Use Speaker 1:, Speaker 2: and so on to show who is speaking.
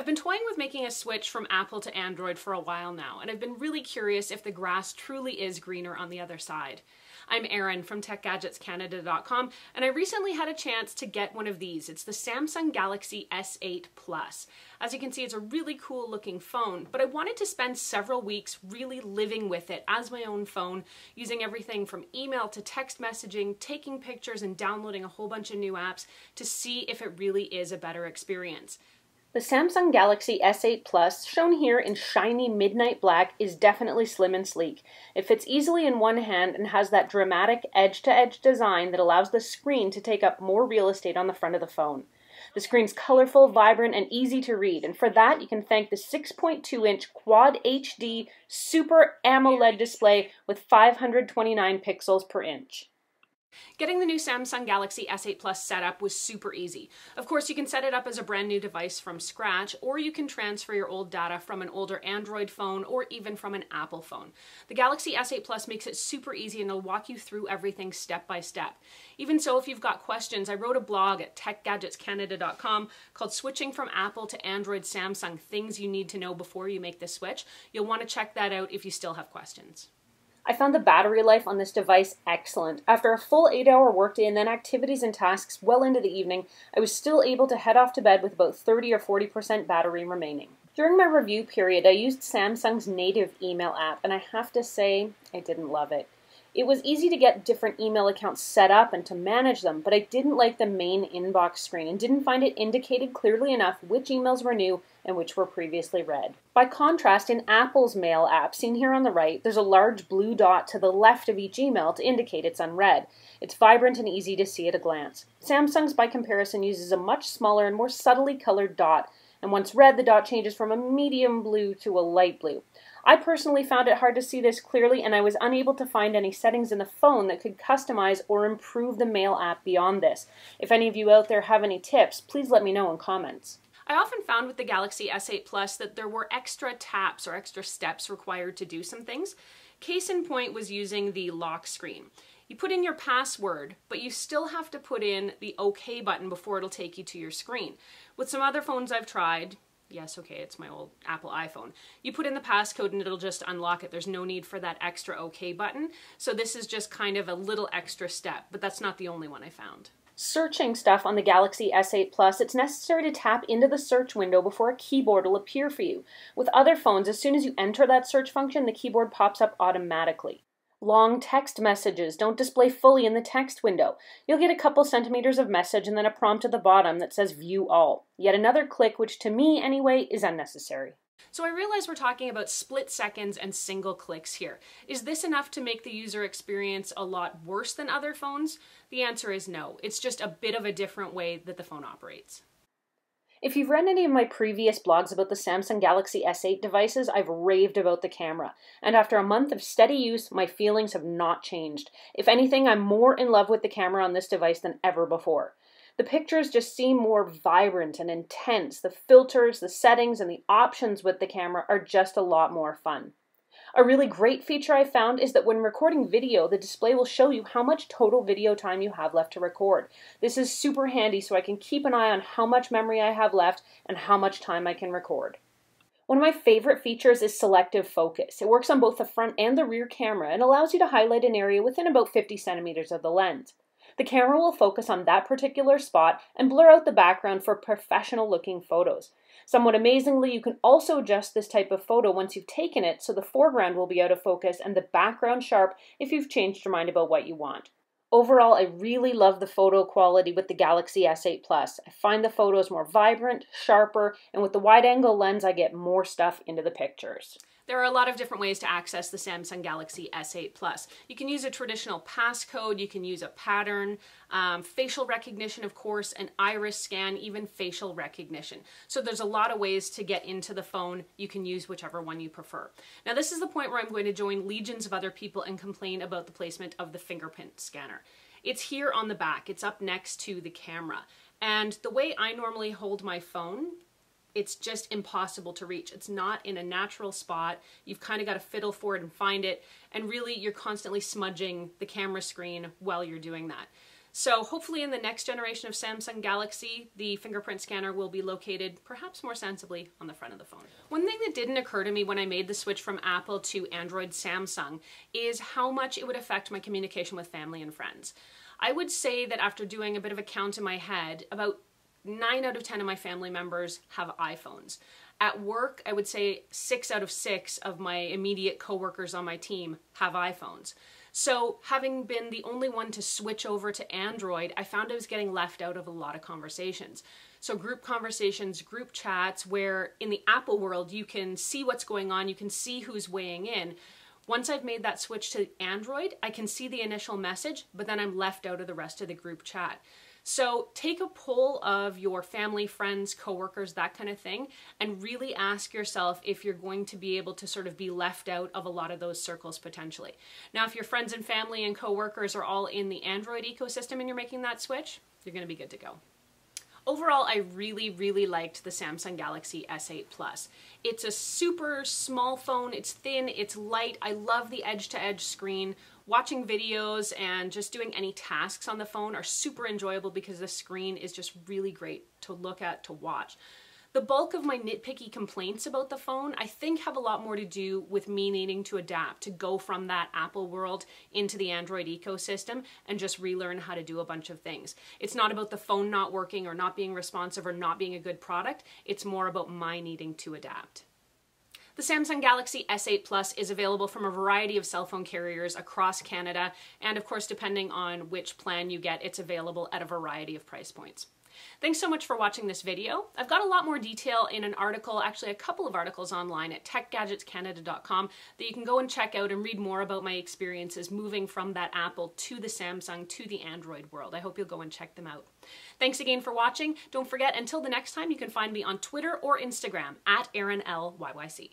Speaker 1: I've been toying with making a switch from Apple to Android for a while now, and I've been really curious if the grass truly is greener on the other side. I'm Erin from TechGadgetsCanada.com, and I recently had a chance to get one of these. It's the Samsung Galaxy S8 Plus. As you can see, it's a really cool looking phone, but I wanted to spend several weeks really living with it as my own phone, using everything from email to text messaging, taking pictures, and downloading a whole bunch of new apps to see if it really is a better experience.
Speaker 2: The Samsung Galaxy S8 Plus, shown here in shiny midnight black, is definitely slim and sleek. It fits easily in one hand and has that dramatic edge-to-edge -edge design that allows the screen to take up more real estate on the front of the phone. The screen's colorful, vibrant, and easy to read, and for that you can thank the 6.2-inch Quad HD Super AMOLED display with 529 pixels per inch.
Speaker 1: Getting the new Samsung Galaxy S8 Plus set up was super easy. Of course, you can set it up as a brand new device from scratch, or you can transfer your old data from an older Android phone or even from an Apple phone. The Galaxy S8 Plus makes it super easy and it'll walk you through everything step by step. Even so, if you've got questions, I wrote a blog at techgadgetscanada.com called Switching from Apple to Android Samsung Things You Need to Know Before You Make the Switch. You'll want to check that out if you still have questions.
Speaker 2: I found the battery life on this device excellent. After a full 8 hour workday and then activities and tasks well into the evening, I was still able to head off to bed with about 30 or 40% battery remaining. During my review period, I used Samsung's native email app, and I have to say, I didn't love it. It was easy to get different email accounts set up and to manage them, but I didn't like the main inbox screen and didn't find it indicated clearly enough which emails were new and which were previously read. By contrast, in Apple's Mail app, seen here on the right, there's a large blue dot to the left of each email to indicate it's unread. It's vibrant and easy to see at a glance. Samsung's, by comparison, uses a much smaller and more subtly colored dot, and once read, the dot changes from a medium blue to a light blue. I personally found it hard to see this clearly, and I was unable to find any settings in the phone that could customize or improve the Mail app beyond this. If any of you out there have any tips, please let me know in comments.
Speaker 1: I often found with the Galaxy S8 Plus that there were extra taps or extra steps required to do some things. Case in point was using the lock screen. You put in your password, but you still have to put in the OK button before it'll take you to your screen. With some other phones I've tried, yes, okay, it's my old Apple iPhone. You put in the passcode and it'll just unlock it. There's no need for that extra OK button. So this is just kind of a little extra step, but that's not the only one I found.
Speaker 2: Searching stuff on the Galaxy S8 Plus, it's necessary to tap into the search window before a keyboard will appear for you. With other phones, as soon as you enter that search function, the keyboard pops up automatically. Long text messages don't display fully in the text window. You'll get a couple centimeters of message and then a prompt at the bottom that says View All. Yet another click, which to me anyway is unnecessary.
Speaker 1: So I realize we're talking about split seconds and single clicks here. Is this enough to make the user experience a lot worse than other phones? The answer is no. It's just a bit of a different way that the phone operates.
Speaker 2: If you've read any of my previous blogs about the Samsung Galaxy S8 devices, I've raved about the camera. And after a month of steady use, my feelings have not changed. If anything, I'm more in love with the camera on this device than ever before. The pictures just seem more vibrant and intense. The filters, the settings, and the options with the camera are just a lot more fun. A really great feature I found is that when recording video, the display will show you how much total video time you have left to record. This is super handy so I can keep an eye on how much memory I have left and how much time I can record. One of my favorite features is selective focus. It works on both the front and the rear camera and allows you to highlight an area within about 50 centimeters of the lens. The camera will focus on that particular spot and blur out the background for professional looking photos. Somewhat amazingly, you can also adjust this type of photo once you've taken it so the foreground will be out of focus and the background sharp if you've changed your mind about what you want. Overall, I really love the photo quality with the Galaxy S8 Plus. I find the photos more vibrant, sharper, and with the wide angle lens, I get more stuff into the pictures.
Speaker 1: There are a lot of different ways to access the Samsung Galaxy S8 Plus. You can use a traditional passcode, you can use a pattern, um, facial recognition, of course, an iris scan, even facial recognition. So there's a lot of ways to get into the phone. You can use whichever one you prefer. Now this is the point where I'm going to join legions of other people and complain about the placement of the fingerprint scanner. It's here on the back. It's up next to the camera. And the way I normally hold my phone it's just impossible to reach. It's not in a natural spot. You've kind of got to fiddle for it and find it. And really, you're constantly smudging the camera screen while you're doing that. So hopefully in the next generation of Samsung Galaxy, the fingerprint scanner will be located perhaps more sensibly on the front of the phone. One thing that didn't occur to me when I made the switch from Apple to Android Samsung is how much it would affect my communication with family and friends. I would say that after doing a bit of a count in my head, about 9 out of 10 of my family members have iPhones. At work, I would say 6 out of 6 of my immediate coworkers on my team have iPhones. So, having been the only one to switch over to Android, I found I was getting left out of a lot of conversations. So, group conversations, group chats, where in the Apple world you can see what's going on, you can see who's weighing in. Once I've made that switch to Android, I can see the initial message, but then I'm left out of the rest of the group chat. So take a poll of your family, friends, coworkers, that kind of thing, and really ask yourself if you're going to be able to sort of be left out of a lot of those circles potentially. Now, if your friends and family and coworkers are all in the Android ecosystem and you're making that switch, you're going to be good to go. Overall, I really, really liked the Samsung Galaxy S8 Plus. It's a super small phone, it's thin, it's light, I love the edge-to-edge -edge screen. Watching videos and just doing any tasks on the phone are super enjoyable because the screen is just really great to look at, to watch. The bulk of my nitpicky complaints about the phone, I think, have a lot more to do with me needing to adapt, to go from that Apple world into the Android ecosystem and just relearn how to do a bunch of things. It's not about the phone not working or not being responsive or not being a good product, it's more about my needing to adapt. The Samsung Galaxy S8 Plus is available from a variety of cell phone carriers across Canada, and of course, depending on which plan you get, it's available at a variety of price points. Thanks so much for watching this video. I've got a lot more detail in an article, actually a couple of articles online at techgadgetscanada.com that you can go and check out and read more about my experiences moving from that Apple to the Samsung to the Android world. I hope you'll go and check them out. Thanks again for watching. Don't forget, until the next time, you can find me on Twitter or Instagram at Erin L. YYC.